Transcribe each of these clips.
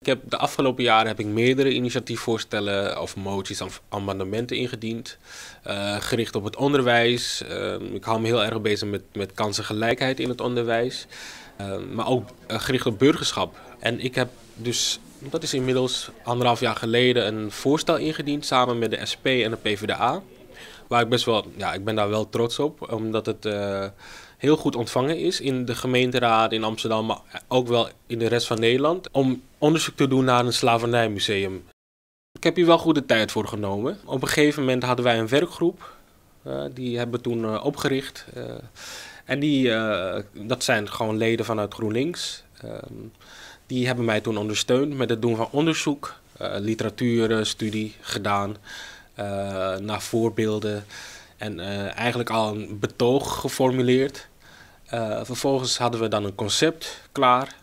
Ik heb de afgelopen jaren heb ik meerdere initiatiefvoorstellen of moties of amendementen ingediend. Uh, gericht op het onderwijs. Uh, ik hou me heel erg bezig met, met kansengelijkheid in het onderwijs. Uh, maar ook gericht op burgerschap. En ik heb dus, dat is inmiddels anderhalf jaar geleden, een voorstel ingediend samen met de SP en de PvdA. Waar ik best wel, ja, ik ben daar wel trots op, omdat het heel goed ontvangen is in de gemeenteraad in Amsterdam, maar ook wel in de rest van Nederland, om onderzoek te doen naar een slavernijmuseum. Ik heb hier wel goede tijd voor genomen. Op een gegeven moment hadden wij een werkgroep, uh, die hebben toen uh, opgericht. En die, dat zijn gewoon leden vanuit GroenLinks. Ehm, die hebben mij toen ondersteund met het doen van onderzoek, literatuurstudie gedaan naar voorbeelden. En eigenlijk al een betoog geformuleerd. Uh, vervolgens hadden we dan een concept klaar.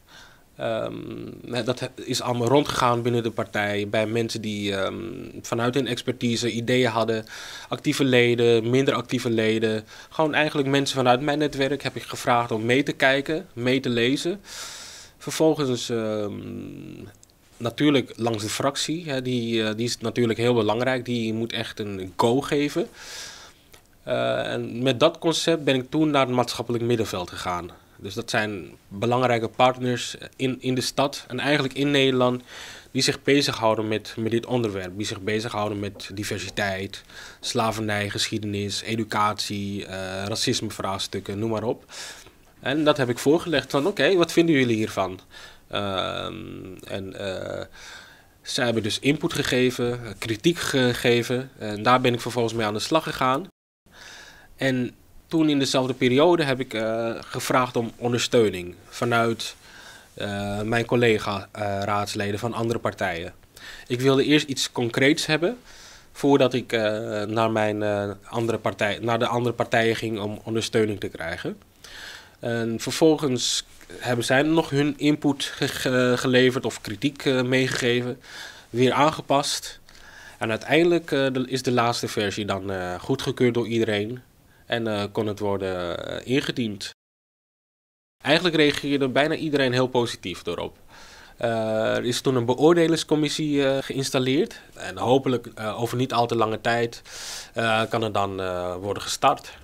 Um, dat is allemaal rondgegaan binnen de partij bij mensen die um, vanuit hun expertise ideeën hadden. Actieve leden, minder actieve leden. Gewoon eigenlijk mensen vanuit mijn netwerk heb ik gevraagd om mee te kijken, mee te lezen. Vervolgens um, natuurlijk langs de fractie, hè, die, uh, die is natuurlijk heel belangrijk. Die moet echt een go geven. Uh, en met dat concept ben ik toen naar het maatschappelijk middenveld gegaan. Dus dat zijn belangrijke partners in, in de stad en eigenlijk in Nederland die zich bezighouden met, met dit onderwerp. Die zich bezighouden met diversiteit, slavernij, geschiedenis, educatie, uh, racismevraagstukken, noem maar op. En dat heb ik voorgelegd van oké, wat vinden jullie hiervan? Uh, en uh, zij hebben dus input gegeven, kritiek gegeven. En daar ben ik vervolgens mee aan de slag gegaan. En toen in dezelfde periode heb ik uh, gevraagd om ondersteuning vanuit mijn collega-raadsleden van andere partijen. Ik wilde eerst iets concreets hebben voordat ik naar, mijn, andere partij, naar de andere partijen ging om ondersteuning te krijgen. En vervolgens hebben zij nog hun input ge geleverd of kritiek meegegeven, weer aangepast. En uiteindelijk is de laatste versie dan goedgekeurd door iedereen en uh, kon het worden uh, ingediend. Eigenlijk reageerde bijna iedereen heel positief erop. Uh, er is toen een beoordelingscommissie geïnstalleerd. En hopelijk over niet al te lange tijd kan het dan worden gestart.